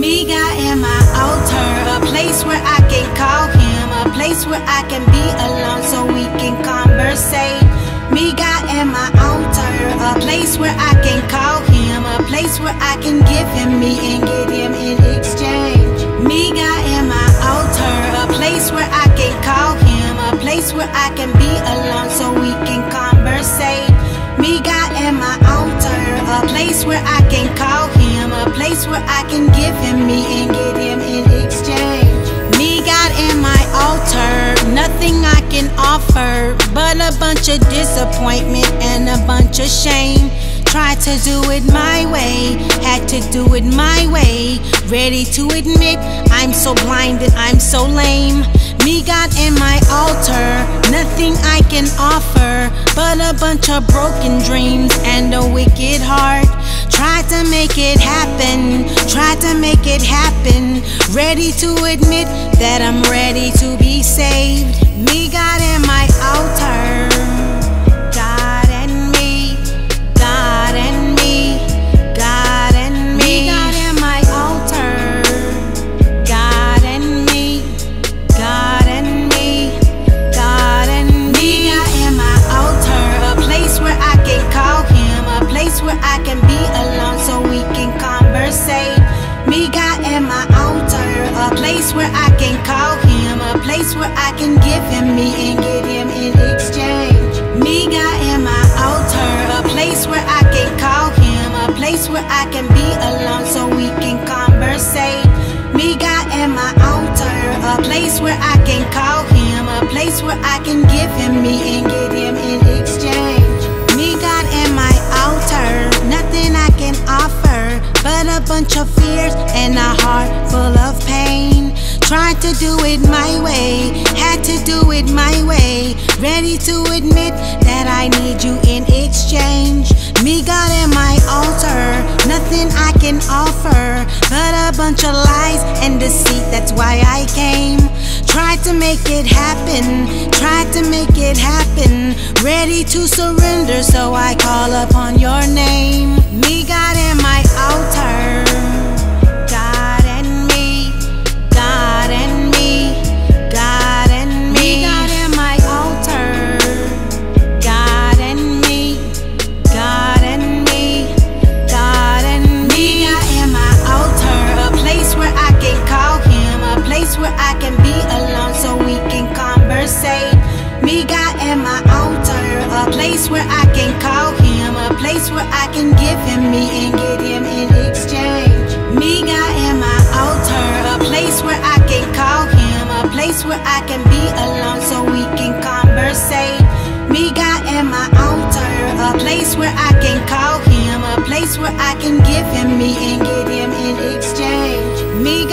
Me God in my altar, a place where I can call him, a place where I can be alone so we can conversate. Me God in my altar, a place where I can call him, a place where I can give him me and get him in exchange. Where I can give him me and get him in exchange. Me God in my altar, nothing I can offer but a bunch of disappointment and a bunch of shame. Tried to do it my way, had to do it my way. Ready to admit I'm so blind and I'm so lame. Me God in my altar, nothing I can offer but a bunch of broken dreams and a wicked heart. Try to make it happen, try to make it happen. Ready to admit that I'm ready to be saved. Me God in my altar. Place where I can give him me and get him in exchange. Me God in my altar, a place where I can call him, a place where I can be alone so we can conversate. Me God in my altar, a place where I can call him, a place where I can give him me and get him in exchange. Me God in my altar, nothing I can offer but a bunch of fears and a heart full of pain. Tried to do it my way, had to do it my way. Ready to admit that I need you in exchange. Me God and my altar, nothing I can offer but a bunch of lies and deceit. That's why I came. Tried to make it happen, tried to make it happen. Ready to surrender, so I call upon your name. Me God in God in my altar, a place where I can call him, a place where I can give him me and get him in exchange. Me God in my altar, a place where I can call him, a place where I can be alone so we can conversate. Me God in my altar, a place where I can call him, a place where I can give him me and get him in exchange. Me